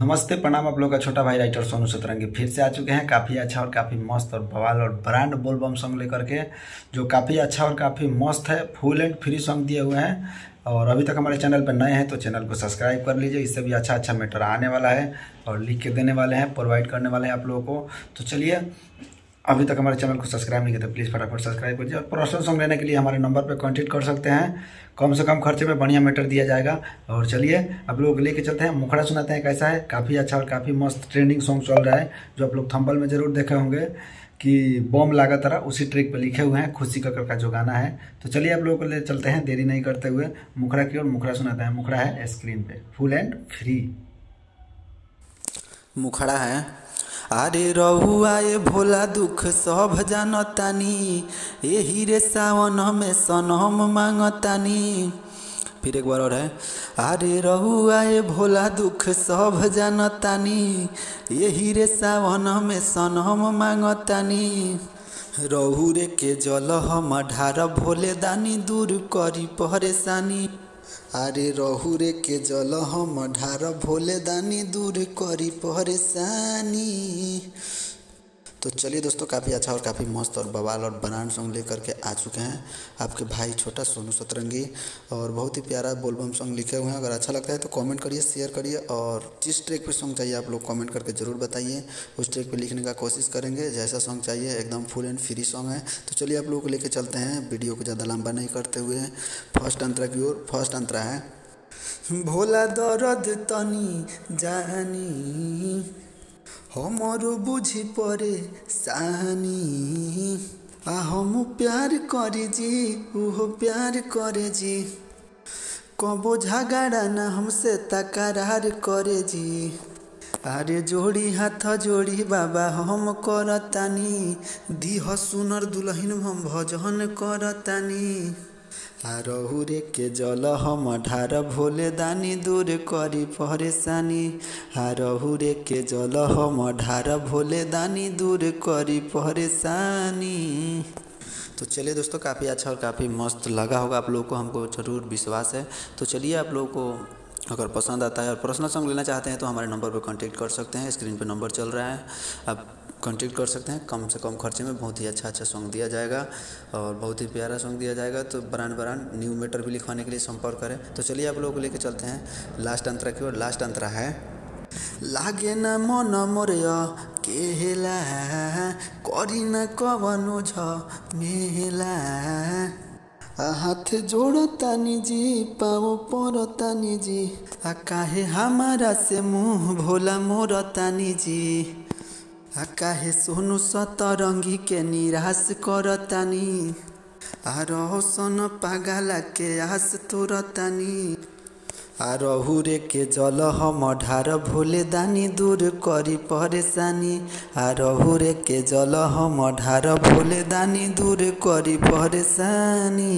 नमस्ते, प्रणाम आप लोग का छोटा भाई राइटर सोनू सतरंगी फिर से आ चुके हैं। काफ़ी अच्छा और काफ़ी मस्त और बवाल और ब्रांड बोलबम सॉन्ग लेकर के, जो काफ़ी अच्छा और काफ़ी मस्त है। फुल एंड फ्री सॉन्ग दिए हुए हैं। और अभी तक हमारे चैनल पर नए हैं तो चैनल को सब्सक्राइब कर लीजिए। इससे भी अच्छा अच्छा मैटर आने वाला है और लिख के देने वाले हैं प्रोवाइड करने वाले हैं आप लोगों को। तो चलिए अभी तक हमारे चैनल को सब्सक्राइब नहीं किया तो प्लीज़ फटाफट सब्सक्राइब कीजिए और पर्सनल सॉन्ग लेने के लिए हमारे नंबर पर कॉन्टेक्ट कर सकते हैं। कम से कम खर्चे में बढ़िया मैटर दिया जाएगा। और चलिए, आप लोग लेके चलते हैं। मुखड़ा सुनाते हैं कैसा है? काफ़ी अच्छा और काफ़ी मस्त ट्रेंडिंग सॉन्ग चल रहा है, जो आप लोग थम्बल में ज़रूर देखे होंगे कि बॉम लागा तरह उसी ट्रैक पर लिखे हुए हैं, खुशी ककर का जो गाना है। तो चलिए, आप लोगों को ले चलते हैं देरी नहीं करते हुए। मुखड़ा की ओर मुखड़ा सुनाते हैं। मुखड़ा है स्क्रीन पे। फुल एंड फ्री मुखड़ा है। अरे रहुआ ये भोला दुख सब जानतानी। एही रे सावन में सनम मांगतानी। फिर एक बार और है। अरे रहुआ ये भोला दुख सब जानतानी। यही रे सावन में सनम मांगतानी। रहु रे के जल हम ढार भोले दानी दूर करी परेशानी। अरे रहु रे के जल हम ढार भोले दानी दूर करी परेशानी तो चलिए दोस्तों, काफ़ी अच्छा और काफ़ी मस्त और बवाल और बनान सॉन्ग लेकर के आ चुके हैं आपके भाई छोटा सोनू सतरंगी और बहुत ही प्यारा बोलबम सॉन्ग लिखे हुए हैं। अगर अच्छा लगता है तो कमेंट करिए शेयर करिए और जिस ट्रैक पे सॉन्ग चाहिए आप लोग कमेंट करके ज़रूर बताइए। उस ट्रैक पे लिखने का कोशिश करेंगे, जैसा सॉन्ग चाहिए, एकदम फुल एंड फ्री सॉन्ग है। तो चलिए आप लोगों को लेकर चलते हैं वीडियो को ज़्यादा लंबा नहीं करते हुए। फ़र्स्ट अंतरा की ओर फ़र्स्ट अंतरा है। भोला दर्द तनी जानी हमरो बुझी परे सानी। आ हम प्यार करे जी, उहो प्यार करे जी। कबो झगड़ा ना हमसे तकरार करे जी। अरे जोड़ी हाथ जोड़ी बाबा, हम करतानी। दीह सुनर दुलहिन हम भजन करतानी। जल हम ढार भोले दानी दूर करी परेशानी आ रहु रे के जल हम ढार भोले दानी दूर करी परेशानी तो चलिए दोस्तों, काफ़ी अच्छा और काफ़ी मस्त लगा होगा आप लोगों को, हमको ज़रूर विश्वास है। तो चलिए आप लोगों को अगर पसंद आता है और पर्सनल सॉन्ग लेना चाहते हैं तो हमारे नंबर पर कांटेक्ट कर सकते हैं। स्क्रीन पर नंबर चल रहा है। आप कांटेक्ट कर सकते हैं। कम से कम खर्चे में बहुत ही अच्छा अच्छा सॉन्ग दिया जाएगा और बहुत ही प्यारा सॉन्ग दिया जाएगा। तो ब्रांड ब्रांड न्यू मेटर भी लिखवाने के लिए संपर्क करें। तो चलिए आप लोगों को लेकर चलते हैं लास्ट अंतरा की ओर। लास्ट अंतरा है। लागे न मन मोरिया हाथ जोड़ो तानी जी पाओ परो तानी जी। आ काहे हमारा से मुँह भोला मोर तानी जी। काहे सोनू सतरंगी के निराश करतानी आ रोशन पागला के आस तोरतानी आ रहु रे के जल हम ढार भोले दानी दूर करी परेशानी आ रहु रे के जल हम ढार भोले दानी दूर करी परेशानी